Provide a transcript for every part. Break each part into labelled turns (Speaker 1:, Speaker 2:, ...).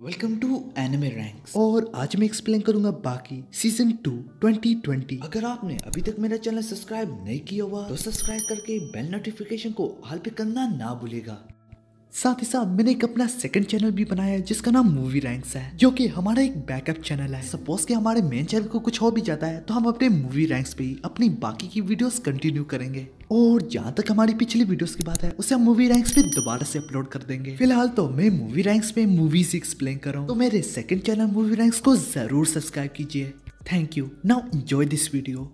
Speaker 1: Welcome to anime rank
Speaker 2: और आज मैं एक्सप्लेन करूँगा बाकी सीज़न टू 2020
Speaker 1: अगर आपने अभी तक मेरा चैनल सब्सक्राइब नहीं किया हुआ तो सब्सक्राइब करके बेल नोटिफिकेशन को हाल पे करना ना भूलेगा
Speaker 2: साथ ही साथ मैंने एक अपना सेकंड चैनल भी बनाया है, जिसका नाम मूवी रैंक्स है, जो कि हमारा एक बैकअप चैनल है। सपोज़ कि हमारे मेन चैनल को कुछ हो भी जाता है तो हम अपने मूवी रैंक्स पे ही अपनी बाकी की वीडियोस कंटिन्यू करेंगे। और जहाँ तक हमारी पिछली वीडियोस की बात है, उसे हम मूवी रैंक्स पे दोबारा से अपलोड कर देंगे। फ़िलहाल तो मैं मूवी रैंक्स पे मूवीज़ एक्सप्लेन कर तो मेरे सेकंड चैनल मूवी रैंक्स को ज़रूर सब्सक्राइब कीजिए। Thank you now enjoy this video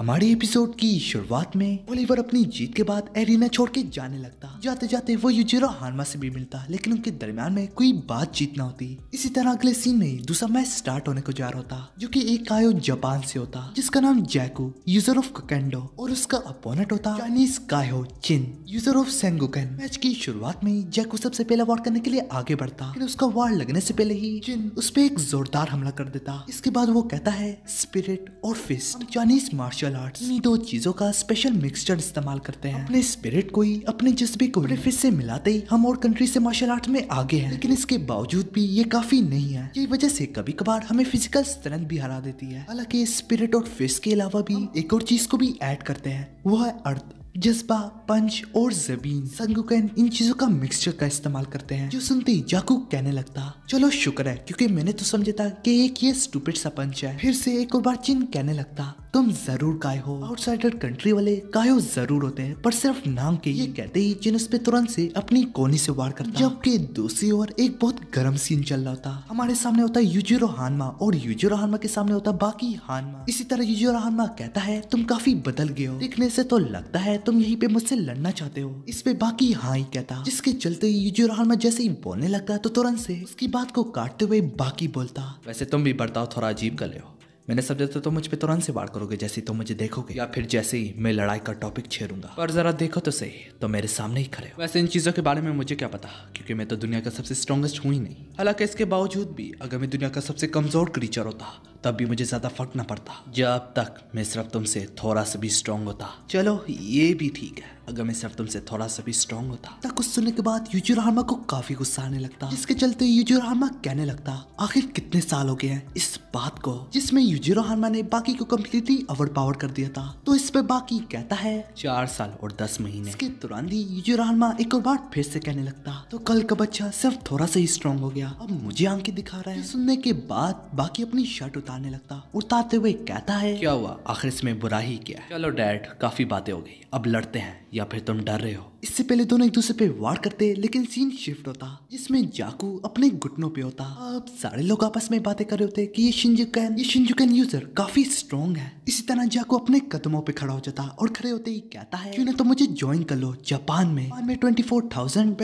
Speaker 2: हमारे एपिसोड की शुरुआत में ओलिवर अपनी जीत के बाद एरिना छोड़ के जाने लगता। जाते जाते वो यूजिरो हानमा से भी मिलता, लेकिन उनके दरमियान में कोई बातचीत ना होती। इसी तरह अगले सीन में दूसरा मैच स्टार्ट होने को जा रहा होता, जो कि एक कायो जापान से होता, जिसका नाम जैकू यूज़र ऑफ़ कोकेंडो और उसका अपोनेंट होता चाइनीज़ कायो चिन यूज़र ऑफ़ सेंगोकेन मैच की शुरुआत में जैकू सबसे पहले वार करने के लिए आगे बढ़ता, लेकिन उसका वार लगने से पहले ही चिन उस पर एक जोरदार हमला कर देता। इसके बाद वो कहता है स्पिरिट और fist Chinese martial martial arts इन्हीं दो चीज़ों का स्पेशल मिक्सचर इस्तेमाल करते हैं। अपने स्पिरिट को ही अपने जज्बे को फिर से मिलाते ही हम और कंट्री से मार्शल आर्ट में आगे हैं। लेकिन इसके बावजूद भी ये काफ़ी नहीं है। यही वजह से कभी कभार हमें फ़िज़िकल स्ट्रेंथ भी हरा देती है। हालाँकि स्पिरिट और फिस के अलावा भी एक और चीज़ को भी ऐड करते हैं। वो है अर्थ जज्बा पंच और जबीन। संगुकन इन चीज़ों का मिक्सचर का इस्तेमाल करते हैं। जो सुनते ही जाकू कहने लगता चलो शुक्र है क्योंकि मैंने तो समझा था कि एक ये स्टूपिड सा पंच है। फिर से एक और बार चिन कहने लगता तुम ज़रूर काय हो। आउटसाइडर कंट्री वाले कायो ज़रूर होते हैं। पर सिर्फ़ नाम के ये कहते ही जिन पे तुरंत से अपनी कोनी से वार करता। जबकि दूसरी ओर एक बहुत गर्म सीन चल रहा होता। हमारे सामने होता है यूजिरो हानमा और यूजिरो हानमा के सामने होता बाकी हानमा इसी तरह यूजिरो हानमा कहता है, तुम काफ़ी बदल गए हो। दिखने से तो लगता है तुम यही पे मुझसे लड़ना चाहते हो। इस पे बाकी हाँ ही कहता। जिसके चलते यूजिरो हानमा जैसे ही बोलने लगता है तो तुरंत से उसकी बात को काटते हुए बाकी बोलता।
Speaker 1: वैसे तुम भी बर्ताव थोड़ा अजीब कर ले हो। मैंने समझा तो तुम मुझ पे तुरंत से वार करोगे, जैसे तुम मुझे देखोगे। या फिर जैसे ही मैं लड़ाई का टॉपिक छेड़ूँगा। पर जरा देखो तो सही तो मेरे सामने ही खड़े वैसे इन चीज़ों के बारे में मुझे क्या पता? क्योंकि मैं तो दुनिया का सबसे स्ट्रॉन्गेस्ट हूँ ही नहीं। हालाँकि इसके बावजूद भी, अगर मैं दुनिया का सबसे कमज़ोर क्रीचर होता तब भी मुझे ज़्यादा फ़र्क ना पड़ता। जब तक मैं सिर्फ़ तुमसे थोड़ा सा भी स्ट्रॉन्ग होता। चलो ये भी ठीक है। अगर मैं सिर्फ़ तुमसे थोड़ा सा भी स्ट्रॉन्ग होता
Speaker 2: तक कुछ सुनने के बाद यूजुरामा को काफ़ी गुस्सा आने लगता। जिसके चलते यूजुरामा कहने लगता आखिर कितने साल हो गए हैं इस बात को? जिसमें यूजुरामा ने बाकी को कम्प्लीटली ओवर पावर कर दिया था। तो इस पे बाकी कहता है
Speaker 1: चार साल और दस महीने।
Speaker 2: इसके तुरंत ही यूजुरामा एक और बार फिर से कहने लगता तो कल का बच्चा सिर्फ़ थोड़ा सा ही स्ट्रॉन्ग हो गया। अब मुझे आँखें दिखा रहा है। सुनने के बाद बाकी अपनी शर्ट उतारने लगता। उतारते हुए कहता है,
Speaker 1: क्या हुआ? आखिर इसमें बुरा ही? क्या चलो डैड, काफ़ी बातें हो गई। अब लड़ते हैं। या फिर तुम डर रहे हो?
Speaker 2: इससे पहले दोनों एक दूसरे पे वार करते, लेकिन सीन शिफ्ट होता, जिसमें जाकू अपने घुटनों पे होता। अब सारे लोग आपस में बातें कर रहे होते कि ये शिंजुकन ये शिंजुकन यूज़र काफ़ी स्ट्रॉन्ग है। इसी तरह जाकू अपने कदमों पे खड़ा हो जाता और खड़े होते ही कहता है, क्यों ना तो मुझे ज्वाइन कर लो जापान में? ट्वेंटी फोर थाउज़ेंड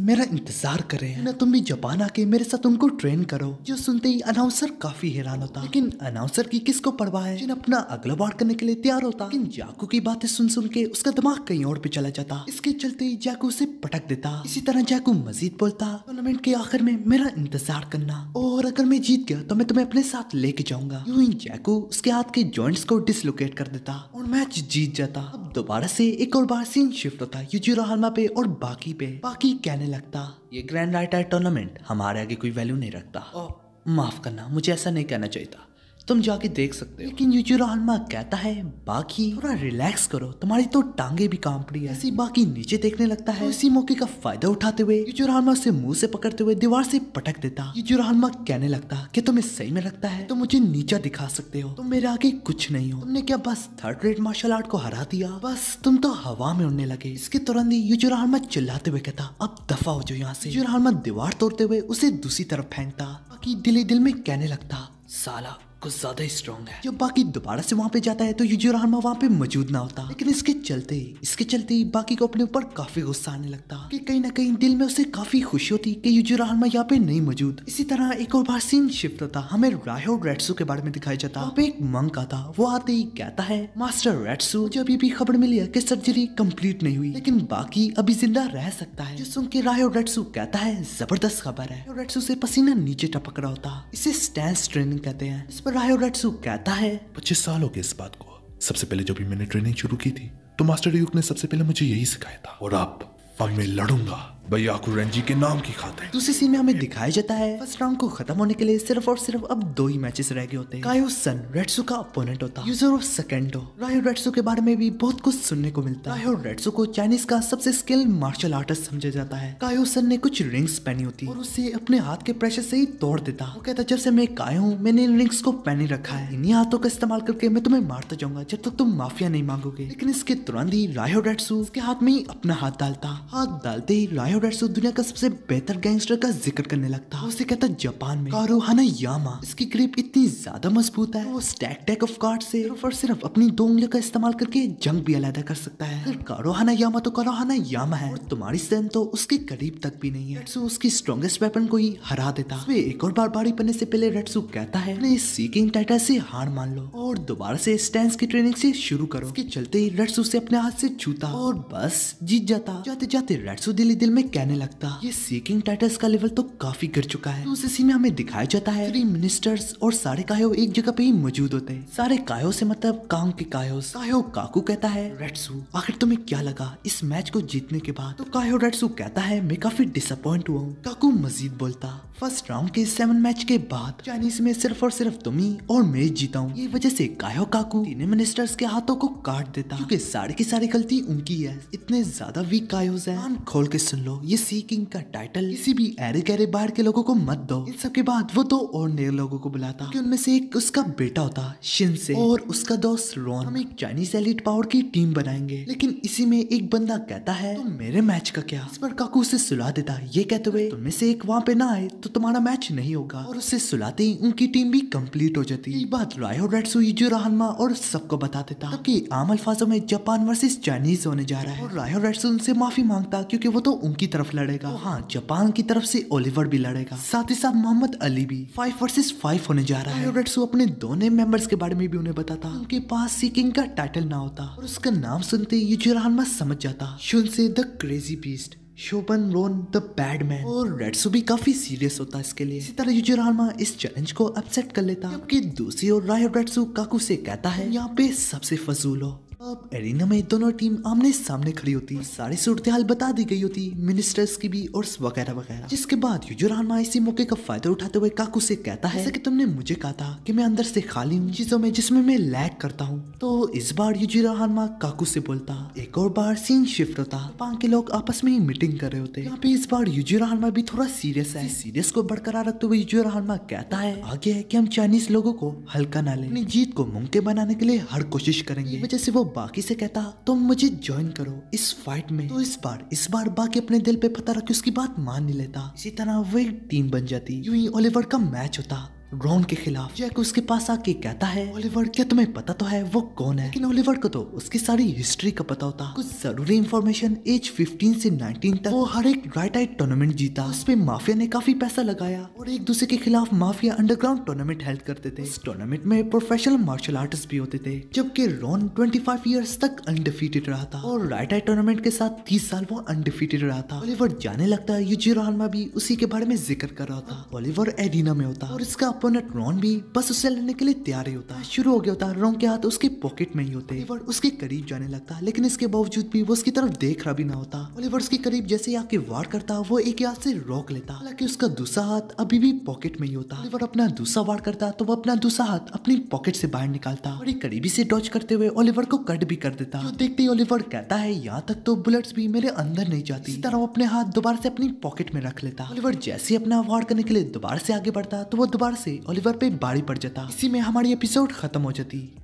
Speaker 2: मेरा इंतज़ार कर। हैं ना तुम भी जापान आके मेरे साथ उनको ट्रेन करो? जो सुनते ही अनाउंसर काफ़ी हैरान होता। लेकिन अनाउंसर की किसको परवाह है? अपना अगला वार करने के लिए तैयार होता। लेकिन जाकू की बातें सुन सुन के उसका दिमाग कहीं और पे चला जाता। इसके चलते ही जैकू उसे पटक देता। इसी तरह जैकू मजीद बोलता। टूर्नामेंट के आखिर में मेरा इंतज़ार करना। और अगर मैं जीत गया तो मैं तुम्हें अपने साथ लेके जाऊँगा। यूँ ही जैकू उसके हाथ के जॉइंट्स को डिसलोकेट कर देता और मैच जीत जाता। अब दोबारा से एक और बार सीन शिफ्ट होता यूजिरो हालमा पे और बाकी पे। बाकी कहने लगता
Speaker 1: ये ग्रैंड राइटर टूर्नामेंट हमारे आगे कोई वैल्यू नहीं रखता। माफ़ करना मुझे ऐसा नहीं कहना चाहिए था। तुम जाके देख सकते हो।
Speaker 2: लेकिन यूजुरो हनमा कहता है बाकी थोड़ा रिलैक्स करो। तुम्हारी तो टांगे भी काम पड़ी है। ऐसी बाकी नीचे देखने लगता है। तो इसी मौके का फ़ायदा उठाते हुए यूजुरो हनमा से मुँह से पकड़ते हुए दीवार से पटक देता। यूजुरो हनमा कहने लगता कि तुम्हें सही में लगता है? तो मुझे नीचा दिखा सकते हो। तुम मेरे आगे कुछ नहीं हो। तुमने क्या बस थर्ड रेट मार्शल आर्ट को हरा दिया? बस तुम तो हवा में उड़ने लगे। इसके तुरंत ही यूजुरो हनमा चिल्लाते हुए कहता अब दफ़ा हो जो यहाँ से। यूजुरो हनमा दीवार तोड़ते हुए उसे दूसरी तरफ़ फेंकता। बाकी दिल दिल में कहने लगता
Speaker 1: साला कुछ ज़्यादा ही स्ट्रॉन्ग है।
Speaker 2: जब बाकी दोबारा से वहाँ पे जाता है तो यूजियो रहमा वहाँ पे मौजूद ना होता। लेकिन इसके चलते इसके चलते ही बाकी को अपने ऊपर काफ़ी गुस्सा आने लगता कि कहीं ना कहीं दिल में उसे काफ़ी खुशी होती कि यूजियो रहमा यहाँ पे नहीं मौजूद। इसी तरह एक और बार सीन शिफ्ट होता। हमें रायो रेडसू के बारे में दिखाया जाता। वहाँ पे एक मंक आता। वो आते ही कहता है मास्टर रेडसू मुझे अभी भी खबर मिली है की सर्जरी कंप्लीट नहीं हुई। लेकिन बाकी अभी ज़िंदा रह सकता है। जो सुन के रायो रेडसू कहता है, ज़बरदस्त खबर है। रेडसू से पसीना नीचे टपक रहा होता। इसे स्टैंड ट्रेनिंग कहते हैं। इस पर रायो रेट्सू कहता है।
Speaker 3: पच्चीस साल हो गए इस बात को। सबसे पहले जब भी मैंने ट्रेनिंग शुरू की थी तो मास्टर युग ने सबसे पहले मुझे यही सिखाया था, और अब अब मैं लड़ूँगा। भैया रेंजी के नाम की खाते
Speaker 2: दूसरी सीन में हमें दिखाया जाता है। फ़र्स्ट राउंड को खत्म होने के लिए सिर्फ़ और सिर्फ़ अब दो ही मैचेस रह गए होते हैं। कायो सन रेडसू का अपोनेंट होता। यूज़र ऑफ़ सेकेंडो रायो रेडसू के बारे में भी बहुत कुछ सुनने को मिलता। है रायो रेडसू को चाइनीज़ का सबसे स्किल मार्शल आर्टिस्ट समझा जाता है। कायो सन ने कुछ रिंग्स पहनी होती। और उसे अपने हाथ के प्रेशर से ही तोड़ देता। वो कहता जब से मैं कायो हूँ मैंने इन रिंग्स को पहने रखा है। इन्हीं हाथों का इस्तेमाल करके मैं तुम्हें मारता जाऊँगा। जब तक तुम माफिया नहीं मांगोगे। लेकिन इसके तुरंत ही रायो रेडसू उसके हाथ में ही अपना हाथ डालता। हाथ डालते ही रायो रेडसू दुनिया का सबसे बेहतर गैंगस्टर का ज़िक्र करने लगता। है उसे कहता जापान में। कारो हाना यामा। इसकी ग्रिप इतनी ज़्यादा मज़बूत है। वो स्टैक टैक ऑफ़ कार्ड से सिर्फ़ और सिर्फ़ अपनी दो उंगलियों का इस्तेमाल करके जंग भी अलहदा कर सकता है। फिर कारो हाना यामा तो कारो हाना यामा है। और तुम्हारी स्ट्रेंथ तो उसके करीब तक भी नहीं है। उसकी स्ट्रॉन्गेस्ट वेपन को ही हरा देता। वे एक और बार बारी पड़ने से पहले रेट्सू कहता है सीकिंग टाइटल से हार मान लो। और दोबारा से स्टैंस की ट्रेनिंग से शुरू करो। इसके चलते ही रेट्सू से अपने हाथ से छूता। और बस जीत जाता। जाते जाते रेट्सू दिल ही दिल में कहने लगता, ये सीकिंग टाइटल्स का लेवल तो काफ़ी गिर चुका है। उस सीन में हमें दिखाया जाता है थ्री मिनिस्टर्स और सारे कायो एक जगह पे ही मौजूद होते हैं। सारे कायो से मतलब कांग के कायोस। कायो काकू कहता है रेड्सू आखिर तुम्हें क्या लगा? इस मैच को जीतने के बाद? तो कायो रेड्सू कहता है, मैं काफ़ी डिसअपॉइंट हुआ हूँ। काकू मजीद बोलता फ़र्स्ट राउंड के सेवन मैच के बाद चाइनीज़ में सिर्फ़ और सिर्फ़ तुम ही और मैं जीता हूँ। ये वजह से कायो काकू तीनों मिनिस्टर्स के हाथों को काट देता, क्योंकि सारी की सारी गलती उनकी है। इतने ज़्यादा वीक कायोज है। खोल के सुन लो। ये सी किंग का टाइटल किसी भी एरे गहरे बाहर के लोगों को मत दो। इन सब के बाद वो दो और नए लोगों को बुलाता। कि उनमें से एक उसका बेटा होता शिन से और उसका दोस्त रोन। हम एक चाइनीज़ एलिट पावर की टीम बनाएँगे। लेकिन इसी में एक बंदा कहता है तो मेरे मैच का क्या? इस पर काकू उसे सुला देता, ये कहते हुए तुम में से एक वहाँ पे ना आए तो तुम्हारा मैच नहीं होगा। और उसे सुलाते ही उनकी टीम भी कंप्लीट हो जाती। ये बात रायो रेड्सू यूजू रहनमा और सबको बता देता। ताकि आम अल्फाजों में जापान वर्सेस चाइनीज़ होने जा रहा है। और राय रायो रेड्सू उनसे माफ़ी माँगता, क्योंकि वो तो उनकी तरफ़ लड़ेगा। तो हाँ जापान की तरफ़ से ओलिवर भी लड़ेगा। साथ ही साथ मोहम्मद अली भी। फाइव वर्सेस फाइव होने जा रहा है। रेड्सू अपने दोनों मेंबर्स के बारे में भी उन्हें बताता। उनके पास सीकिंग का टाइटल ना होता। और उसका नाम सुनते ही यूजू समझ जाता। शुन से द क्रेजी बीस्ट शोबन रोन द बैड मैन और रेड्सो भी काफ़ी सीरियस होता है इसके लिए। इसी तरह यूज़र इस चैलेंज को अपसेट कर लेता। जबकि दूसरी ओर रायो रेड्सो काकू से कहता है यहाँ पे सबसे फजूल हो। अब एरिना में दोनों टीम आमने सामने खड़ी होती। सारी सूरत हाल बता दी गई होती मिनिस्टर्स की भी और वगैरह वगैरह। जिसके बाद यूज़र हालमा इसी मौके का फ़ायदा उठाते हुए काकू से कहता है कि तुमने मुझे कहा था कि मैं अंदर से खाली हूँ, चीज़ों में जिसमें मैं लैग करता हूँ। तो इस बार यूज़र हालमा काकू से बोलता, एक और बार सीन शिफ्ट होता। पाँच के लोग आपस में ही मीटिंग कर रहे होते। यहाँ पे इस बार यूज़र हालमा भी थोड़ा सीरियस है। सीरियस को बरकरार रखते हुए यूज़र हालमा कहता है, आगे है की हम चाइनीज़ लोगों को हल्का ना ले। जीत को मुमकिन बनाने के लिए हर कोशिश करेंगे। वजह से वो बाकी से कहता, तुम मुझे ज्वाइन करो इस फाइट में। तो इस बार इस बार बाकी अपने दिल पे पता रख उसकी बात मान नहीं लेता। इसी तरह वो एक टीम बन जाती। यूँ ही ओलिवर का मैच होता। रॉन के खिलाफ। जैक उसके पास आके कहता है ओलिवर क्या तुम्हें पता तो है वो कौन है? लेकिन ओलिवर को तो उसकी सारी हिस्ट्री का पता होता। कुछ ज़रूरी इंफॉर्मेशन एज 15 से 19 तक वो हर एक राइट आइट टूर्नामेंट जीता। उसपे माफिया ने काफ़ी पैसा लगाया और एक दूसरे के खिलाफ माफिया अंडरग्राउंड टूर्नामेंट हेल्प करते थे। इस टूर्नामेंट में प्रोफेशनल मार्शल आर्टिस्ट भी होते थे, जबकि रॉन 25 इयर्स तक अनडिफीटेड रहा था। और राइट आइट टूर्नामेंट के साथ 30 साल वो अनडिफीटेड रहा था। ओलिवर जाने लगता है यूजी भी उसी के बारे में ज़िक्र कर रहा था। ओलिवर एरिना में होता और इसका अपोनेंट रॉन भी बस उसे लड़ने के लिए तैयार ही होता। है शुरू हो गया होता है रॉन के हाथ उसके पॉकेट में ही होते। ओलिवर उसके करीब जाने लगता है लेकिन इसके बावजूद भी वो उसकी तरफ़ देख रहा भी ना होता। ओलिवर उसके करीब जैसे ही आके वार करता, वो एक हाथ से रोक लेता। हालाँकि उसका दूसरा हाथ अभी भी पॉकेट में ही होता। ओलिवर अपना दूसरा वार करता तो वो अपना दूसरा हाथ अपनी पॉकेट से बाहर निकालता। एक करीबी से डॉच करते हुए ओलिवर को कट भी कर देता। देखते ही ओलिवर कहता है, यहाँ तक तो बुलेट्स भी मेरे अंदर नहीं जाती। इसी तरह वो अपने हाथ दोबारा से अपनी पॉकेट में रख लेता। ओलिवर जैसे ही अपना वार करने के लिए दोबारा से आगे बढ़ता तो वो दोबारा से से ओलिवर पे बारी पड़ जाता। इसी में हमारी एपिसोड खत्म हो जाती।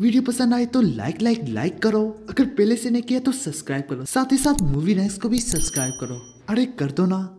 Speaker 2: वीडियो पसंद आए तो लाइक लाइक लाइक करो। अगर पहले से नहीं किया तो सब्सक्राइब करो। साथ ही साथ मूवी नाइक्स को भी सब्सक्राइब करो। अरे कर दो ना।